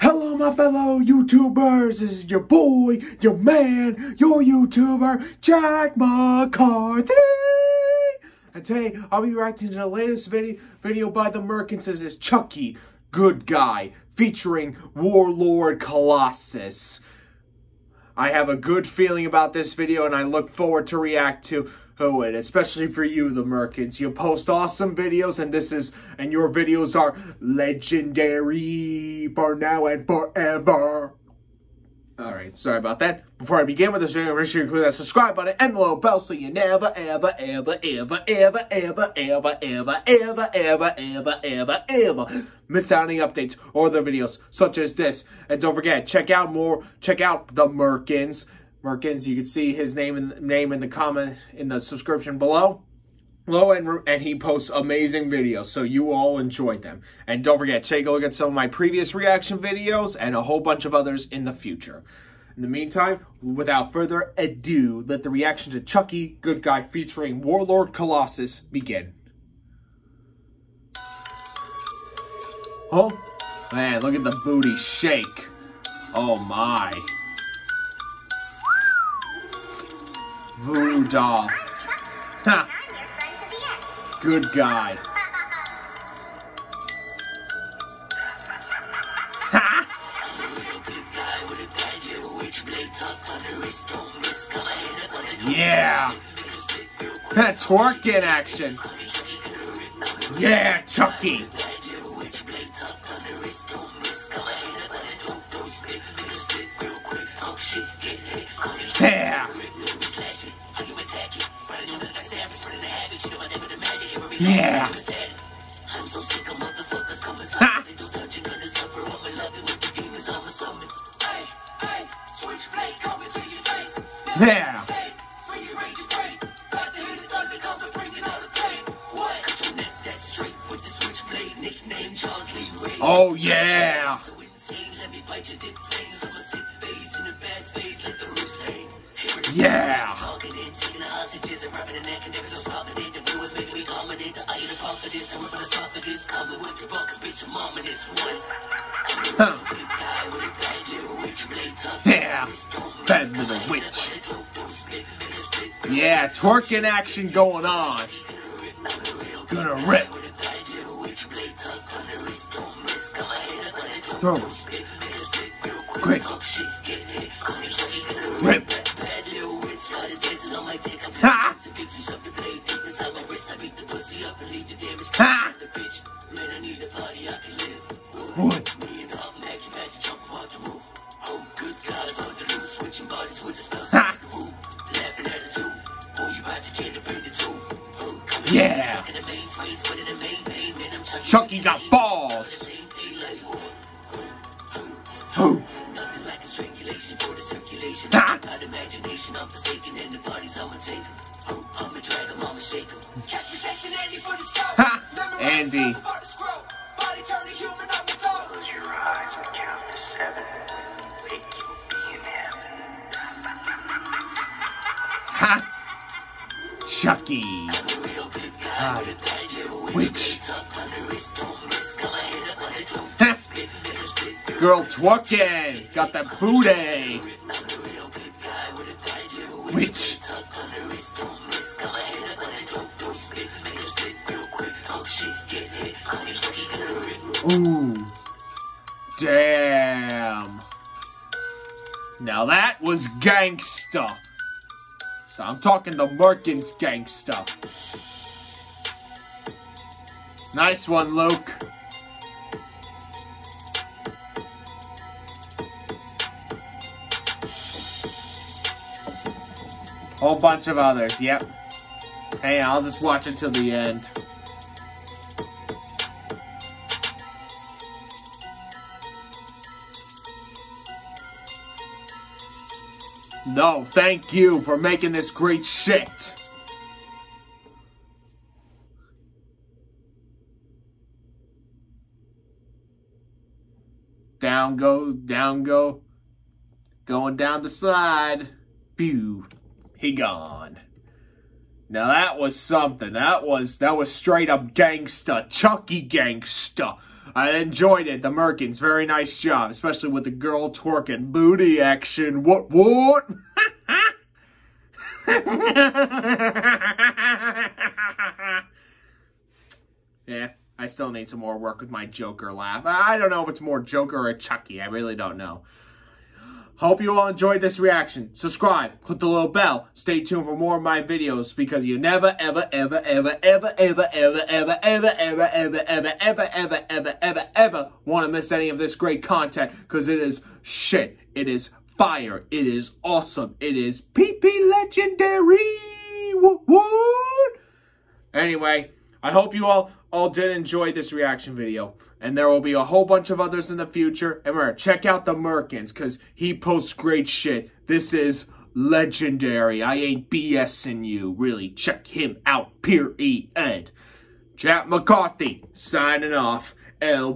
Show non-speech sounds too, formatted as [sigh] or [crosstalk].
Hello, my fellow YouTubers. This is your boy, your man, your YouTuber, Jack McCarthy. And today, I'll be reacting to the latest video, video by the Merkins. This is Chucky, Good Guy, featuring Warlord Colossus. I have a good feeling about this video, and I look forward to react to it, especially for you, the Merkins. You post awesome videos, and this is, and your videos are legendary for now and forever. Alright, sorry about that. Before I begin with this video, make sure you click that subscribe button and the little bell so you never, ever, ever, ever, ever, ever, ever, ever, ever, ever, ever, ever, ever miss out any updates or other videos such as this. And don't forget, check out more, check out the Merkins. Merkins, you can see his name in, name in the comment, in the subscription below. Below and, and he posts amazing videos, so you all enjoyed them. And don't forget, take a look at some of my previous reaction videos and a whole bunch of others in the future. In the meantime, without further ado, let the reaction to Chucky, Good Guy, featuring Warlord Colossus begin. Oh, man, look at the booty shake. Oh my. Voodoo doll. Ha! Good guy. Yeah! That twerking action. Yeah, Chucky. Yeah. Ha. Yeah. Oh yeah. Yeah. kids coming with the fuckers, bitch, your mom this one. Yeah, witch. Yeah, twerking action going on. Gonna rip. Throw. Quick. Chucky got balls! Who? Ha! Ha! Andy. Close your eyes and count to seven. Wake, you'll be in heaven. Ha! Chucky. Witch. [laughs] Ha! Girl twerking. Got that booty. Witch. Ooh. Damn. Now that was gangsta. So I'm talking the Merkins gangsta. Nice one, Luke. Whole bunch of others, yep. Hey, I'll just watch it till the end. No, thank you for making this great shit. Down go, down go. Going down the slide. Pew. He gone. Now that was something. That was that was straight up gangsta, Chucky gangsta. I enjoyed it. The Merkins, very nice job, especially with the girl twerking booty action. What, what? [laughs] yeah, I still need some more work with my Joker laugh. I don't know if it's more Joker or Chucky. I really don't know. Hope you all enjoyed this reaction. Subscribe, click the little bell. Stay tuned for more of my videos because you never, ever, ever, ever, ever, ever, ever, ever, ever, ever, ever, ever, ever, ever, ever, ever, ever want to miss any of this great content because it is shit. It is fire. It is awesome. It is PP legendary. Anyway, I hope you all all did enjoy this reaction video. And there will be a whole bunch of others in the future. And remember, check out the Merkins, because he posts great shit. This is legendary. I ain't BSing you. Really, check him out, period. Jack McCarthy, signing off. El